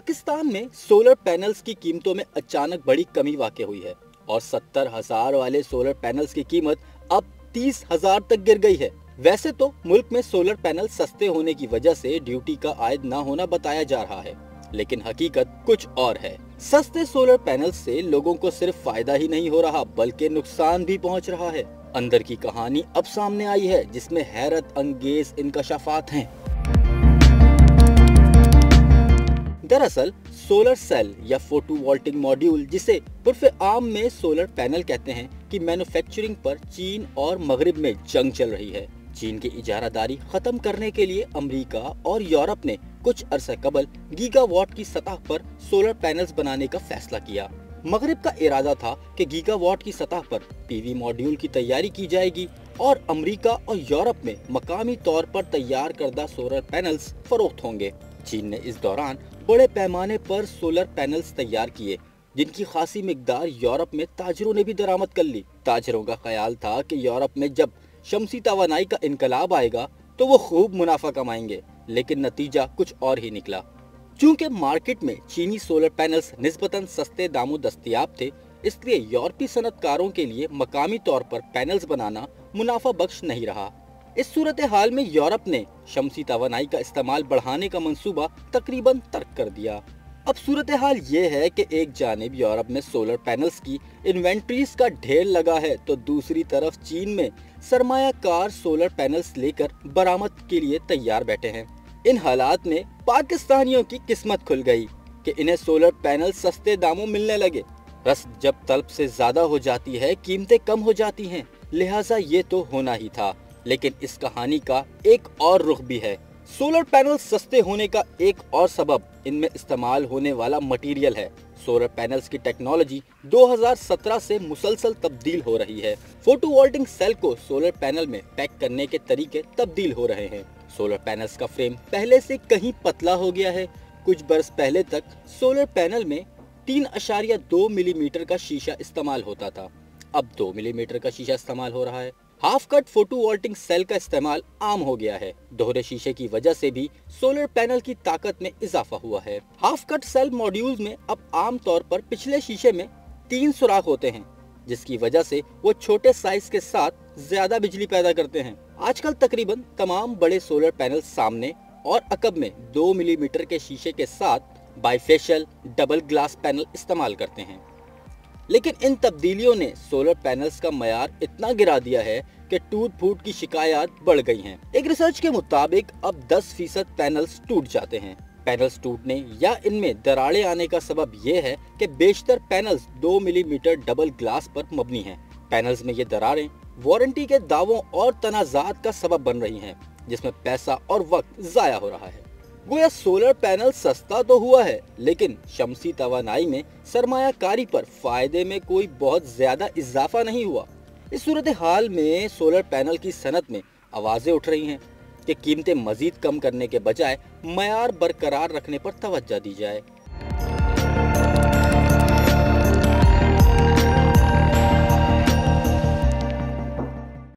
पाकिस्तान में solar panels की कीमतों में अचानक बड़ी कमी वाक़ हुई है और सत्तर हज़ार वाले सोलर पैनल्स की कीमत अब तीस हज़ार तक गिर गई है। वैसे तो मुल्क में सोलर पैनल सस्ते होने की वजह से ड्यूटी का आयद न होना बताया जा रहा है, लेकिन हकीकत कुछ और है। सस्ते सोलर पैनल से लोगों को सिर्फ़ फ़ायदा ही नहीं हो रहा, बल्कि नुकसान भी पहुँच रहा है। अंदर की कहानी अब सामने आई है, जिसमें हैरत अंगेज इनकशाफात हैं। दरअसल सोलर सेल या फोटोवोल्टिक मॉड्यूल जिसे उर्फ़ आम में सोलर पैनल कहते हैं, कि मैन्युफैक्चरिंग पर चीन और मगरब में जंग चल रही है। चीन की इजारादारी खत्म करने के लिए अमेरिका और यूरोप ने कुछ अरसा कबल गीगावाट की सतह पर सोलर पैनल्स बनाने का फैसला किया। मगरब का इरादा था कि गीगावाट की सतह पर पीवी मॉड्यूल की तैयारी की जाएगी और अमेरिका और यूरोप में मकामी तौर पर तैयार करदा सोलर पैनल्स फरोख्त होंगे। चीन ने इस दौरान बड़े पैमाने पर सोलर पैनल्स तैयार किए, जिनकी खासी मकदार यूरोप में ताजरों ने भी दरामद कर ली। ताजरों का ख्याल था कि यूरोप में जब शमसी तोानाई का इनकलाब आएगा तो वो खूब मुनाफा कमाएँगे, लेकिन नतीजा कुछ और ही निकला। चूँकि मार्केट में चीनी सोलर पैनल्स निस्बतन सस्ते दामों दस्तियाब थे, इसलिए यूरोपीय सनतकारों के लिए मकामी तौर पर पैनल्स बनाना मुनाफा बख्श नहीं रहा। इस सूरत हाल में यूरोप ने शमसी तोानाई का इस्तेमाल बढ़ाने का मंसूबा तकरीबन तर्क कर दिया। अब सूरत हाल ये है कि एक जानब यूरोप में सोलर पैनल्स की इन्वेंट्रीज का ढेर लगा है तो दूसरी तरफ़ चीन में सरमायाकार सोलर पैनल्स लेकर बरामद के लिए तैयार बैठे हैं। इन हालात में पाकिस्तानियों की किस्मत खुल गई कि इन्हें सोलर पैनल सस्ते दामों मिलने लगे। रस जब तलब से ज़्यादा हो जाती है, कीमतें कम हो जाती हैं, लिहाजा ये तो होना ही था। लेकिन इस कहानी का एक और रुख भी है। सोलर पैनल सस्ते होने का एक और सबब इनमें इस्तेमाल होने वाला मटेरियल है। सोलर पैनल्स की टेक्नोलॉजी 2017 से मुसलसल तब्दील हो रही है। फोटोवोल्टिक सेल को सोलर पैनल में पैक करने के तरीके तब्दील हो रहे हैं। सोलर पैनल्स का फ्रेम पहले से कहीं पतला हो गया है। कुछ बरस पहले तक सोलर पैनल में तीन अशारिया दो मिलीमीटर का शीशा इस्तेमाल होता था। अब दो मिलीमीटर का शीशा इस्तेमाल हो रहा है। हाफ़ कट फोटोवोल्टिक सेल का इस्तेमाल आम हो गया है। दोहरे शीशे की वजह से भी सोलर पैनल की ताकत में इजाफा हुआ है। हाफ़ कट सेल मॉड्यूल में अब आम तौर पर पिछले शीशे में तीन सुराख होते हैं, जिसकी वजह से वो छोटे साइज़ के साथ ज़्यादा बिजली पैदा करते हैं। आजकल तकरीबन तमाम बड़े सोलर पैनल सामने और अकब में दो मिलीमीटर के शीशे के साथ बाइफेशियल डबल ग्लास पैनल इस्तेमाल करते हैं। लेकिन इन तब्दीलियों ने सोलर पैनल्स का मैार इतना गिरा दिया है कि टूट फूट की शिकायत बढ़ गई हैं। एक रिसर्च के मुताबिक अब 10 फ़ीसद पैनल्स टूट जाते हैं पैनल्स टूटने या इनमें दरारें आने का सबब यह है कि बेशतर पैनल्स 2 मिलीमीटर डबल ग्लास पर मबनी हैं। पैनल्स में ये दरारें वारंटी के दावों और तनाजात का सबब बन रही हैं, जिसमें पैसा और वक्त जाया हो रहा है गोया सोलर पैनल सस्ता तो हुआ है, लेकिन शमसी तोानाई में सरमाकारी पर फ़ायदे में कोई बहुत ज़्यादा इजाफा नहीं हुआ। इस सूरत हाल में सोलर पैनल की सनत में आवाज़ें उठ रही हैं कि कीमतें मजीद कम करने के बजाय मैार बरकरार रखने पर तोज्जा दी जाए।